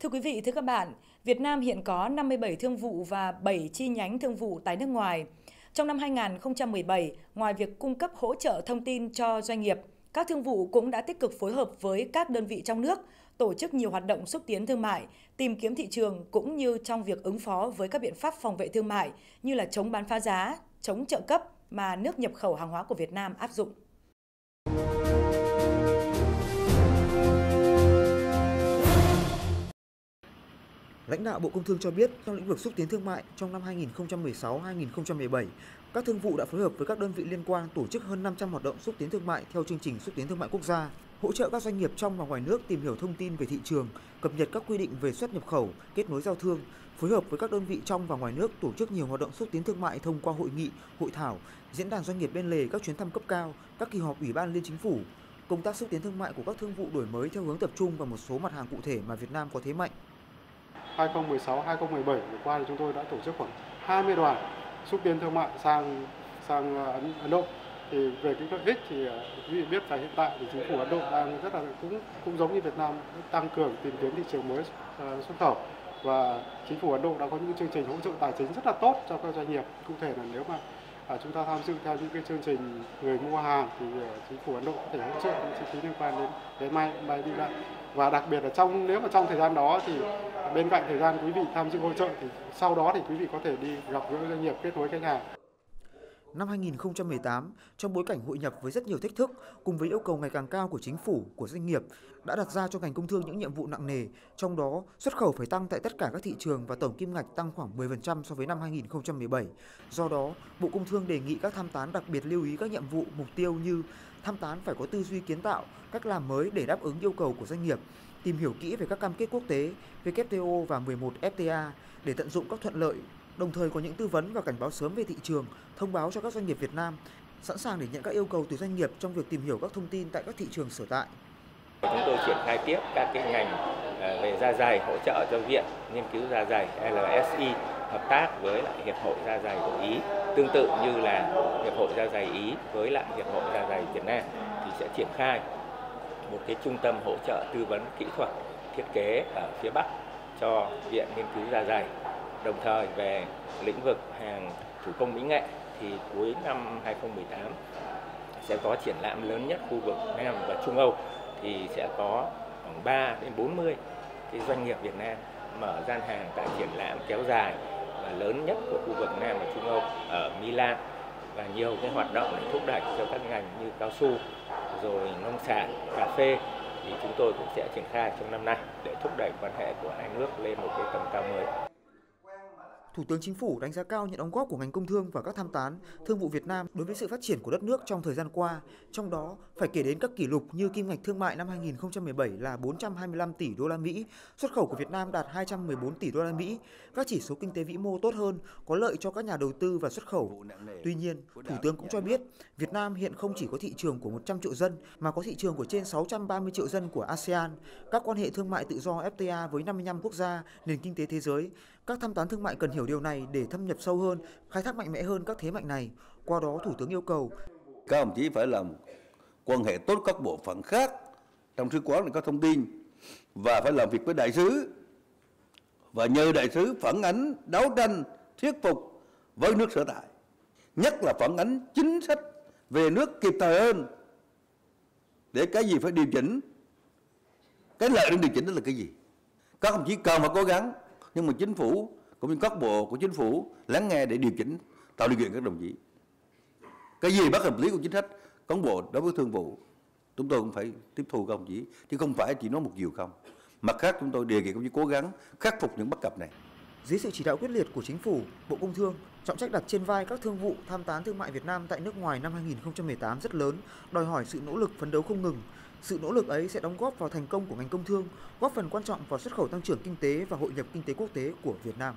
Thưa quý vị, thưa các bạn, Việt Nam hiện có 57 thương vụ và 7 chi nhánh thương vụ tại nước ngoài. Trong năm 2017, ngoài việc cung cấp hỗ trợ thông tin cho doanh nghiệp, các thương vụ cũng đã tích cực phối hợp với các đơn vị trong nước, tổ chức nhiều hoạt động xúc tiến thương mại, tìm kiếm thị trường cũng như trong việc ứng phó với các biện pháp phòng vệ thương mại như là chống bán phá giá, chống trợ cấp mà nước nhập khẩu hàng hóa của Việt Nam áp dụng. Lãnh đạo Bộ Công Thương cho biết trong lĩnh vực xúc tiến thương mại trong năm 2016-2017, các thương vụ đã phối hợp với các đơn vị liên quan tổ chức hơn 500 hoạt động xúc tiến thương mại theo chương trình xúc tiến thương mại quốc gia, hỗ trợ các doanh nghiệp trong và ngoài nước tìm hiểu thông tin về thị trường, cập nhật các quy định về xuất nhập khẩu, kết nối giao thương, phối hợp với các đơn vị trong và ngoài nước tổ chức nhiều hoạt động xúc tiến thương mại thông qua hội nghị, hội thảo, diễn đàn doanh nghiệp bên lề, các chuyến thăm cấp cao, các kỳ họp Ủy ban Liên Chính phủ. Công tác xúc tiến thương mại của các thương vụ đổi mới theo hướng tập trung vào một số mặt hàng cụ thể mà Việt Nam có thế mạnh. 2016 2017 vừa qua thì chúng tôi đã tổ chức khoảng 20 đoàn xúc tiến thương mại sang sang à, Ấn, Ấn Độ. Thì về cái lợi ích thì à, quý vị biết là hiện tại thì chính phủ Ấn Độ đang rất là cũng cũng giống như Việt Nam tăng cường tìm kiếm thị trường mới à, xuất khẩu. Và chính phủ Ấn Độ đã có những chương trình hỗ trợ tài chính rất là tốt cho các doanh nghiệp. Cụ thể là nếu mà à, chúng ta tham dự theo những cái chương trình người mua hàng thì uh, chính phủ Ấn Độ có thể hỗ trợ những chi phí liên quan đến vé máy bay đi lại và đặc biệt là trong nếu mà trong thời gian đó thì bên cạnh thời gian quý vị tham dự hỗ trợ thì sau đó thì quý vị có thể đi gặp gỡ doanh nghiệp kết nối khách hàng. Năm 2018, trong bối cảnh hội nhập với rất nhiều thách thức cùng với yêu cầu ngày càng cao của chính phủ, của doanh nghiệp đã đặt ra cho ngành công thương những nhiệm vụ nặng nề, trong đó xuất khẩu phải tăng tại tất cả các thị trường và tổng kim ngạch tăng khoảng 10% so với năm 2017. Do đó, Bộ Công Thương đề nghị các tham tán đặc biệt lưu ý các nhiệm vụ, mục tiêu như tham tán phải có tư duy kiến tạo, cách làm mới để đáp ứng yêu cầu của doanh nghiệp, tìm hiểu kỹ về các cam kết quốc tế, WTO và 11 FTA để tận dụng các thuận lợi đồng thời có những tư vấn và cảnh báo sớm về thị trường, thông báo cho các doanh nghiệp Việt Nam, sẵn sàng để nhận các yêu cầu từ doanh nghiệp trong việc tìm hiểu các thông tin tại các thị trường sở tại. Chúng tôi triển khai tiếp các cái ngành à, về da dày hỗ trợ cho viện nghiên cứu da dày LSI hợp tác với lại hiệp hội da dày của Ý tương tự như là hiệp hội da dày Ý với lại hiệp hội da dày Việt Nam thì sẽ triển khai một cái trung tâm hỗ trợ tư vấn kỹ thuật thiết kế ở phía Bắc cho viện nghiên cứu da dày Đồng thời về lĩnh vực hàng thủ công mỹ nghệ thì cuối năm 2018 sẽ có triển lãm lớn nhất khu vực Nam và Trung Âu thì sẽ có khoảng 3 đến 40 cái doanh nghiệp Việt Nam mở gian hàng tại triển lãm kéo dài và lớn nhất của khu vực Nam và Trung Âu ở Milan và nhiều cái hoạt động để thúc đẩy cho các ngành như cao su rồi nông sản, cà phê thì chúng tôi cũng sẽ triển khai trong năm nay để thúc đẩy quan hệ của hai nước lên một cái tầm cao mới. Thủ tướng Chính phủ đánh giá cao những đóng góp của ngành công thương và các tham tán, thương vụ Việt Nam đối với sự phát triển của đất nước trong thời gian qua, trong đó phải kể đến các kỷ lục như kim ngạch thương mại năm 2017 là 425 tỷ đô la Mỹ, xuất khẩu của Việt Nam đạt 214 tỷ đô la Mỹ, các chỉ số kinh tế vĩ mô tốt hơn, có lợi cho các nhà đầu tư và xuất khẩu. Tuy nhiên, Thủ tướng cũng cho biết, Việt Nam hiện không chỉ có thị trường của 100 triệu dân mà có thị trường của trên 630 triệu dân của ASEAN, các quan hệ thương mại tự do FTA với 55 quốc gia, nền kinh tế thế giới. Các tham tán thương mại cần hiểu điều này để thâm nhập sâu hơn, khai thác mạnh mẽ hơn các thế mạnh này. Qua đó, Thủ tướng yêu cầu các đồng chí phải làm quan hệ tốt các bộ phận khác. Trong sứ quán để có thông tin và phải làm việc với đại sứ. Và nhờ đại sứ phản ánh đấu tranh thuyết phục với nước sở tại. Nhất là phản ánh chính sách về nước kịp thời hơn. Để cái gì phải điều chỉnh? Cái lợi đang điều chỉnh đó là cái gì? Các đồng chí cần phải cố gắng nhưng mà chính phủ cũng như các bộ của chính phủ lắng nghe để điều chỉnh tạo điều kiện các đồng chí. Cái gì bất hợp lý của chính sách cán bộ đối với thương vụ chúng tôi cũng phải tiếp thu các đồng chí. Chứ không phải chỉ nói một chiều không. Mặt khác chúng tôi đề nghị công chí cố gắng khắc phục những bất cập này. Dưới sự chỉ đạo quyết liệt của chính phủ, Bộ Công Thương, trọng trách đặt trên vai các thương vụ tham tán thương mại Việt Nam tại nước ngoài năm 2018 rất lớn, đòi hỏi sự nỗ lực phấn đấu không ngừng. Sự nỗ lực ấy sẽ đóng góp vào thành công của ngành công thương, góp phần quan trọng vào xuất khẩu tăng trưởng kinh tế và hội nhập kinh tế quốc tế của Việt Nam.